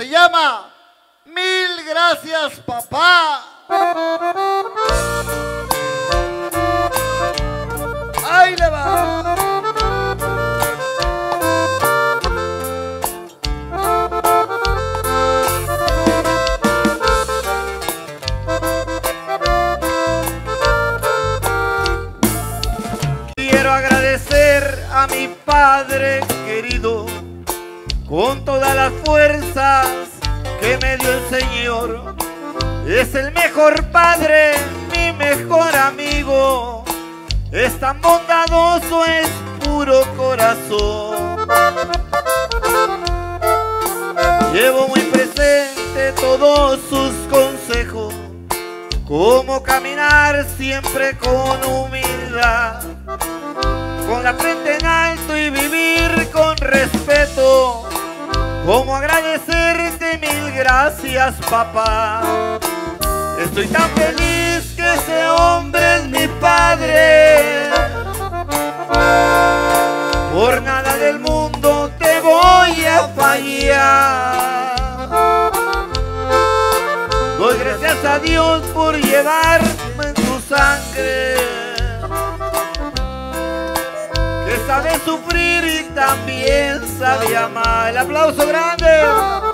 Se llama Mil Gracias Papá. Ahí le va. Quiero agradecer a mi padre querido con todas las fuerzas que me dio el Señor. Es el mejor padre, mi mejor amigo. Es tan bondadoso, es puro corazón. Llevo muy presente todos sus consejos, cómo caminar siempre con humildad, con la frente en alto y vivir gracias papá. Estoy tan feliz que ese hombre es mi padre. Por nada del mundo te voy a fallar. Doy gracias a Dios por llevarme en tu sangre. Que sabe sufrir y también sabe amar. El aplauso grande.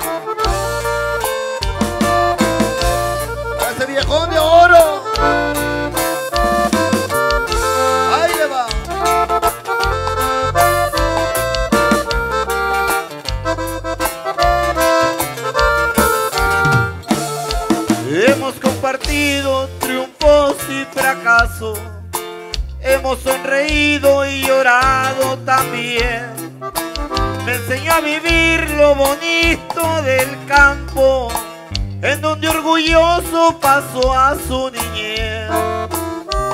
Compartido triunfos y fracasos. Hemos sonreído y llorado también. Me enseñó a vivir lo bonito del campo, en donde orgulloso pasó a su niñez.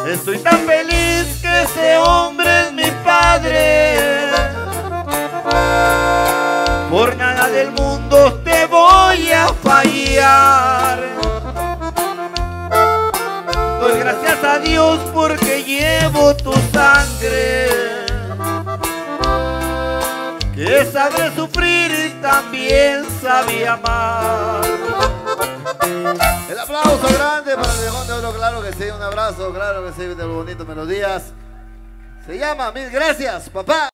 Estoy tan feliz que ese hombre es mi padre. Por nada del mundo Dios porque llevo tu sangre. Que sabe sufrir y también sabe amar. El aplauso grande para el viejón de oro, claro que sí. Un abrazo, claro que sí, de los bonitos melodías. Se llama Mil Gracias, papá.